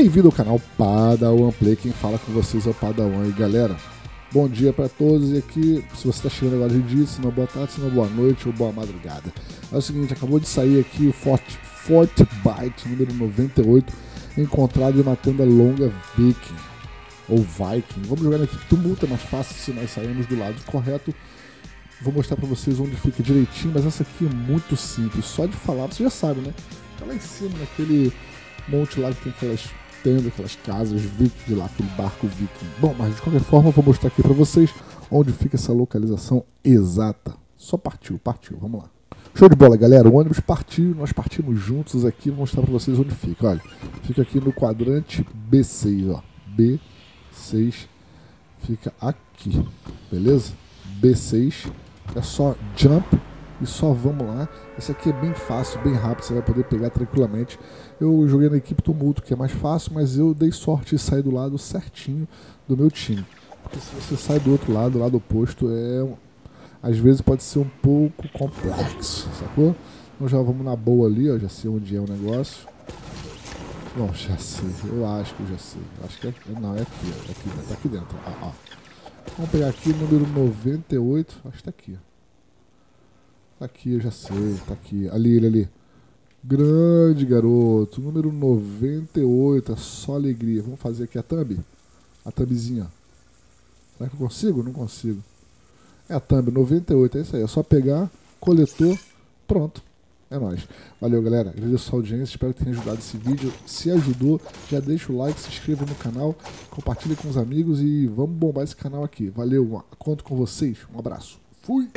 Bem-vindo ao canal Padawan Play, quem fala com vocês é o Padawan. E galera, bom dia para todos. E aqui, se você está chegando agora de dia, se não boa tarde, se não boa noite ou boa madrugada. É o seguinte, acabou de sair aqui o Fort, Fort Byte número 98, encontrado em uma tenda longa Viking ou Viking. Vamos jogar na equipe tumulta, é mais fácil se nós sairmos do lado correto. Vou mostrar para vocês onde fica direitinho, mas essa aqui é muito simples. Só de falar, você já sabe, né? Tá lá em cima, naquele monte lá que tem aquelas tendas, aquelas casas viking lá, aquele barco viking. Bom, mas de qualquer forma, eu vou mostrar aqui para vocês onde fica essa localização exata. Só partiu, partiu, vamos lá. Show de bola, galera. O ônibus partiu, nós partimos juntos aqui. Vou mostrar para vocês onde fica. Olha, fica aqui no quadrante B6, ó. B6 fica aqui, beleza? B6 é só jump e só vamos lá. Esse aqui é bem fácil, bem rápido, você vai poder pegar tranquilamente. Eu joguei na equipe Tumulto, que é mais fácil, mas eu dei sorte e saí do lado certinho do meu time. Porque se você sai do outro lado, do lado oposto, é às vezes pode ser um pouco complexo, sacou? Então já vamos na boa ali, ó, já sei onde é o negócio. Bom, já sei, eu acho que eu já sei. Acho que é, não, é aqui, é aqui, tá aqui dentro. Ó, ó. Vamos pegar aqui o número 98, acho que tá aqui, ó. Tá aqui, eu já sei. Tá aqui. Ali, ele ali. Grande garoto. Número 98. É só alegria. Vamos fazer aqui a thumb. A thumbzinha. Será que eu consigo? Não consigo. É a thumb 98. É isso aí. É só pegar, coletor. Pronto. É nóis. Valeu, galera. Agradeço a audiência. Espero que tenha ajudado esse vídeo. Se ajudou, já deixa o like, se inscreva no canal, compartilhe com os amigos e vamos bombar esse canal aqui. Valeu. Conto com vocês. Um abraço. Fui.